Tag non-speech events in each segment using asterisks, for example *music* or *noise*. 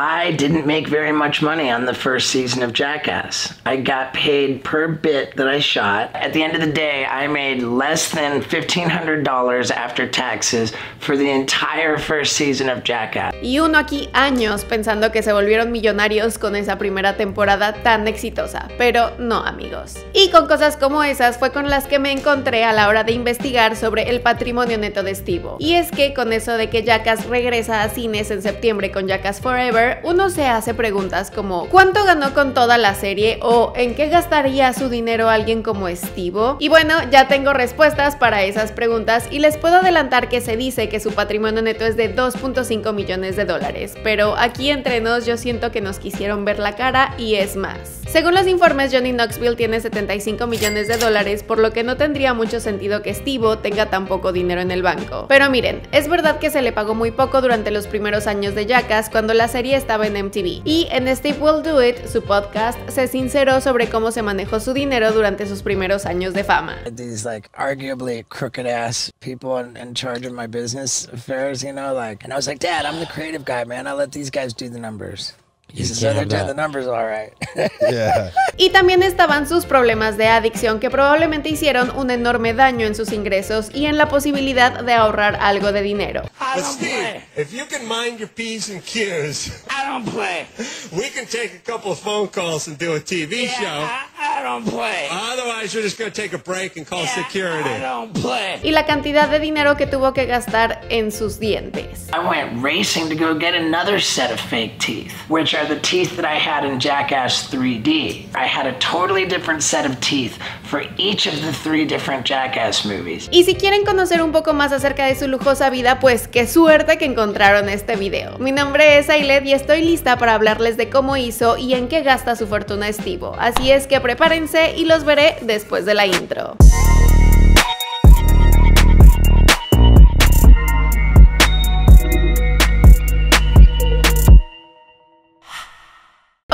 I didn't make very much money on the first season of Jackass. I got paid per bit that I shot. At the end of the day, I made less than $1,500 after taxes for the entire first season of Jackass. Y uno aquí años pensando que se volvieron millonarios con esa primera temporada tan exitosa, pero no amigos. Y con cosas como esas fue con las que me encontré a la hora de investigar sobre el patrimonio neto de Steve. Y es que con eso de que Jackass regresa a cines en septiembre con Jackass Forever, uno se hace preguntas como ¿cuánto ganó con toda la serie? o ¿en qué gastaría su dinero alguien como Steve? Y bueno, ya tengo respuestas para esas preguntas y les puedo adelantar que se dice que su patrimonio neto es de 2.5 millones de dólares, pero aquí entre nos yo siento que nos quisieron ver la cara y es más. Según los informes, Johnny Knoxville tiene 75 millones de dólares, por lo que no tendría mucho sentido que Steve tenga tan poco dinero en el banco. Pero miren, es verdad que se le pagó muy poco durante los primeros años de Jackass cuando la serie estaba en MTV. Y en Steve Will Do It, su podcast, se sinceró sobre cómo se manejó su dinero durante sus primeros años de fama. These like arguably crooked ass people in, in charge of my business affairs, you know, like, and I was like, Dad, I'm the creative guy, man. I let these guys do the numbers. *laughs* Y también estaban sus problemas de adicción que probablemente hicieron un enorme daño en sus ingresos y en la posibilidad de ahorrar algo de dinero. Don't play. Otherwise, you're just going to take a break and call security. I don't play. Y la cantidad de dinero que tuvo que gastar en sus dientes. I went racing to go get another set of fake teeth, which are the teeth that I had in Jackass 3D. I had a totally different set of teeth for each of the three different Jackass movies. Y si quieren conocer un poco más acerca de su lujosa vida, pues qué suerte que encontraron este video. Mi nombre es Ailet y estoy lista para hablarles de cómo hizo y en qué gasta su fortuna Estivo. Así es que prepárense y los veré después de la intro.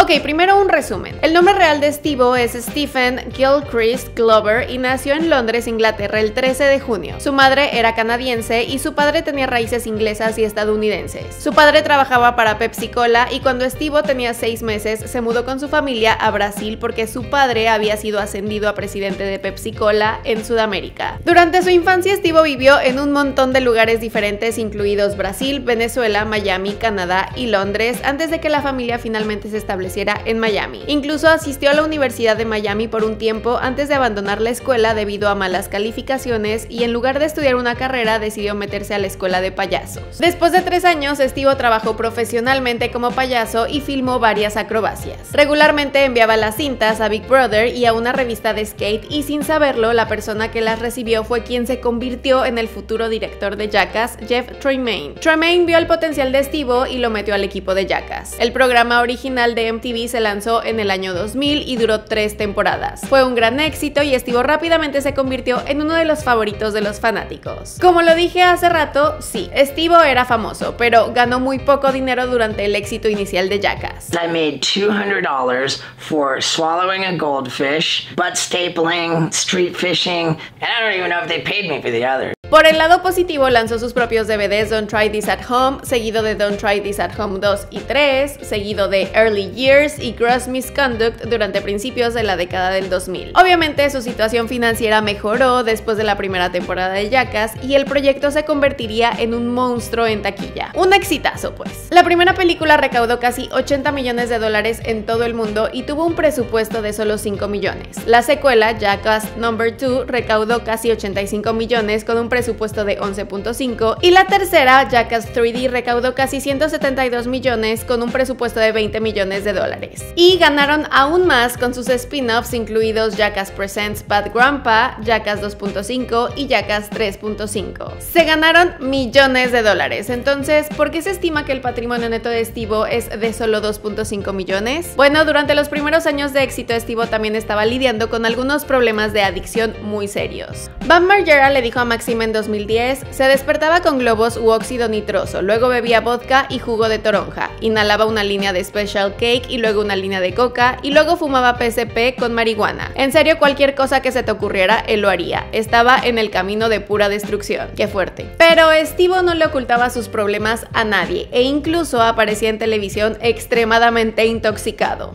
Ok, primero un resumen. El nombre real de Steve es Stephen Gilchrist Glover y nació en Londres, Inglaterra, el 13 de junio. Su madre era canadiense y su padre tenía raíces inglesas y estadounidenses. Su padre trabajaba para Pepsi Cola y cuando Steve tenía seis meses se mudó con su familia a Brasil porque su padre había sido ascendido a presidente de Pepsi Cola en Sudamérica. Durante su infancia Steve vivió en un montón de lugares diferentes incluidos Brasil, Venezuela, Miami, Canadá y Londres antes de que la familia finalmente se estableciera en Miami. Incluso asistió a la Universidad de Miami por un tiempo antes de abandonar la escuela debido a malas calificaciones y en lugar de estudiar una carrera decidió meterse a la escuela de payasos. Después de tres años, Steve trabajó profesionalmente como payaso y filmó varias acrobacias. Regularmente enviaba las cintas a Big Brother y a una revista de skate y sin saberlo, la persona que las recibió fue quien se convirtió en el futuro director de Jackass, Jeff Tremaine. Tremaine vio el potencial de Steve y lo metió al equipo de Jackass. El programa original de TV se lanzó en el año 2000 y duró tres temporadas. Fue un gran éxito y Steve rápidamente se convirtió en uno de los favoritos de los fanáticos. Como lo dije hace rato, sí, Steve era famoso, pero ganó muy poco dinero durante el éxito inicial de Jackass. I made $200 for swallowing a goldfish, butt stapling, street fishing, and I don't even know if they paid me for the others. Por el lado positivo lanzó sus propios DVDs Don't Try This at Home, seguido de Don't Try This at Home 2 y 3, seguido de Early Years y Gross Misconduct durante principios de la década del 2000. Obviamente su situación financiera mejoró después de la primera temporada de Jackass y el proyecto se convertiría en un monstruo en taquilla. Un exitazo pues. La primera película recaudó casi 80 millones de dólares en todo el mundo y tuvo un presupuesto de solo 5 millones. La secuela, Jackass Number 2, recaudó casi 85 millones con un de 11.5 y la tercera, Jackass 3D, recaudó casi 172 millones con un presupuesto de 20 millones de dólares. Y ganaron aún más con sus spin-offs incluidos Jackass Presents Bad Grandpa, Jackass 2.5 y Jackass 3.5. Se ganaron millones de dólares, entonces, ¿por qué se estima que el patrimonio neto de Estivo es de solo 2.5 millones? Bueno, durante los primeros años de éxito, Estivo también estaba lidiando con algunos problemas de adicción muy serios. Bam Margera le dijo a Maxim en 2010, se despertaba con globos u óxido nitroso, luego bebía vodka y jugo de toronja, inhalaba una línea de special cake y luego una línea de coca y luego fumaba PCP con marihuana. En serio, cualquier cosa que se te ocurriera, él lo haría. Estaba en el camino de pura destrucción. Qué fuerte. Pero Estivo no le ocultaba sus problemas a nadie e incluso aparecía en televisión extremadamente intoxicado.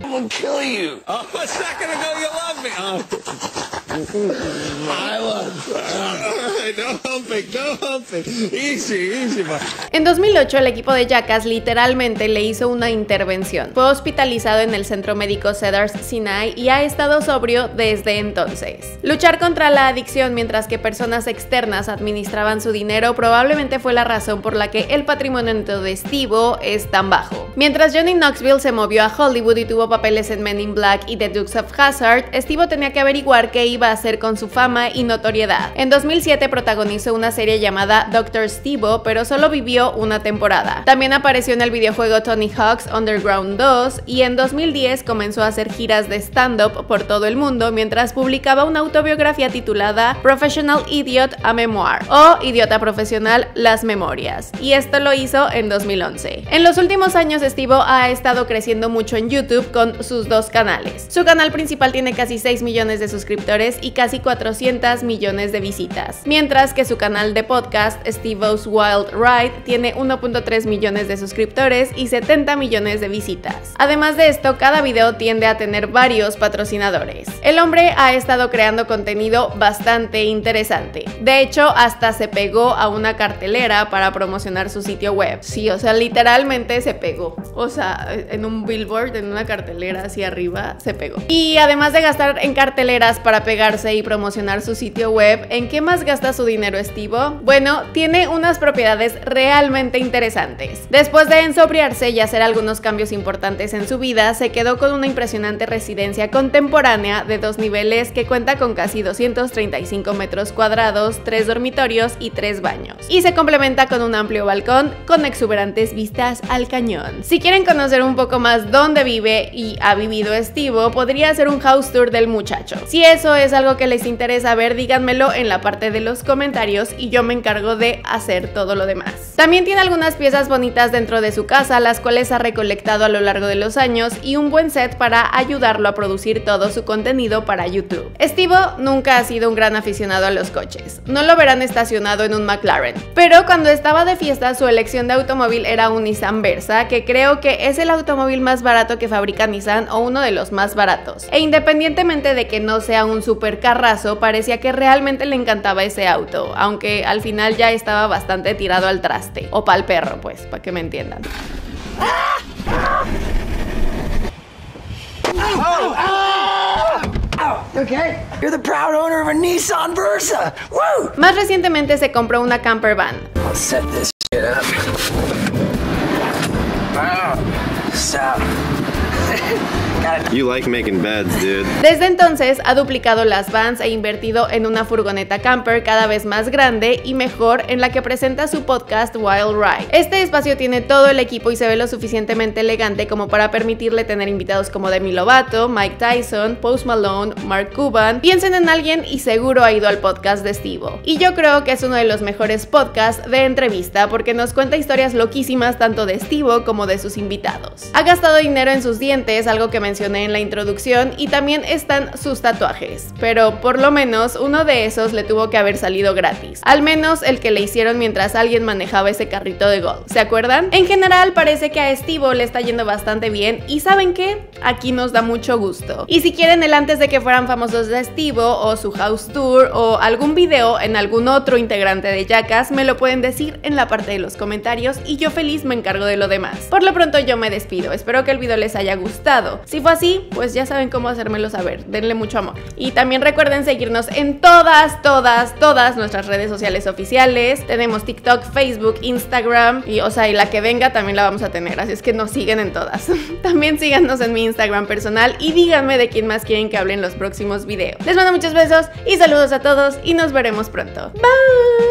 En 2008 el equipo de Jackass literalmente le hizo una intervención. Fue hospitalizado en el centro médico Cedars Sinai y ha estado sobrio desde entonces. Luchar contra la adicción mientras que personas externas administraban su dinero probablemente fue la razón por la que el patrimonio de Steve es tan bajo. Mientras Johnny Knoxville se movió a Hollywood y tuvo papeles en Men in Black y The Dukes of Hazzard, Steve tenía que averiguar qué iba a hacer con su fama y notoriedad. En 2007 protagonizó una serie llamada Dr. Steve, pero solo vivió una temporada. También apareció en el videojuego Tony Hawk's Underground 2 y en 2010 comenzó a hacer giras de stand-up por todo el mundo mientras publicaba una autobiografía titulada Professional Idiot a Memoir o Idiota Profesional Las Memorias. Y esto lo hizo en 2011. En los últimos años Steve ha estado creciendo mucho en YouTube con sus dos canales. Su canal principal tiene casi 6 millones de suscriptores y casi 400 millones de visitas, mientras que su canal de podcast Steve's Wild Ride tiene 1.3 millones de suscriptores y 70 millones de visitas. Además de esto, cada video tiende a tener varios patrocinadores. El hombre ha estado creando contenido bastante interesante. De hecho, hasta se pegó a una cartelera para promocionar su sitio web. Sí, o sea, literalmente se pegó. O sea, en un billboard, en una cartelera hacia arriba, se pegó. Y además de gastar en carteleras para y promocionar su sitio web, ¿en qué más gasta su dinero Estivo? Bueno, tiene unas propiedades realmente interesantes. Después de ensobriarse y hacer algunos cambios importantes en su vida, se quedó con una impresionante residencia contemporánea de dos niveles que cuenta con casi 235 metros cuadrados, tres dormitorios y tres baños. Y se complementa con un amplio balcón con exuberantes vistas al cañón. Si quieren conocer un poco más dónde vive y ha vivido Estivo, podría hacer un house tour del muchacho. Si eso es algo que les interesa ver, díganmelo en la parte de los comentarios y yo me encargo de hacer todo lo demás. También tiene algunas piezas bonitas dentro de su casa, las cuales ha recolectado a lo largo de los años y un buen set para ayudarlo a producir todo su contenido para YouTube. Estivo nunca ha sido un gran aficionado a los coches. No lo verán estacionado en un McLaren. Pero cuando estaba de fiesta, su elección de automóvil era un Nissan Versa, que creo que es el automóvil más barato que fabrica Nissan o uno de los más baratos. E independientemente de que no sea un super carrazo, parecía que realmente le encantaba ese auto, aunque al final ya estaba bastante tirado al traste. O pa'l perro, pues, para que me entiendan. Más recientemente se compró una camper van. You like making beds, dude. Desde entonces ha duplicado las vans e invertido en una furgoneta camper cada vez más grande y mejor en la que presenta su podcast Wild Ride. Este espacio tiene todo el equipo y se ve lo suficientemente elegante como para permitirle tener invitados como Demi Lovato, Mike Tyson, Post Malone, Mark Cuban. Piensen en alguien y seguro ha ido al podcast de Steve. Y yo creo que es uno de los mejores podcasts de entrevista porque nos cuenta historias loquísimas tanto de Steve como de sus invitados. Ha gastado dinero en sus dientes, algo que mencioné en la introducción, y también están sus tatuajes, pero por lo menos uno de esos le tuvo que haber salido gratis, al menos el que le hicieron mientras alguien manejaba ese carrito de golf, ¿se acuerdan? En general parece que a Estivo le está yendo bastante bien y ¿saben qué? Aquí nos da mucho gusto. Y si quieren el antes de que fueran famosos de Estivo o su house tour o algún video en algún otro integrante de Jackass, me lo pueden decir en la parte de los comentarios y yo feliz me encargo de lo demás. Por lo pronto yo me despido, espero que el video les haya Si fue así, pues ya saben cómo hacérmelo saber. Denle mucho amor. Y también recuerden seguirnos en todas, todas, todas nuestras redes sociales oficiales. Tenemos TikTok, Facebook, Instagram y, o sea, y la que venga también la vamos a tener. Así es que nos siguen en todas. *laughs* también síganos en mi Instagram personal y díganme de quién más quieren que hable en los próximos videos. Les mando muchos besos y saludos a todos y nos veremos pronto. Bye.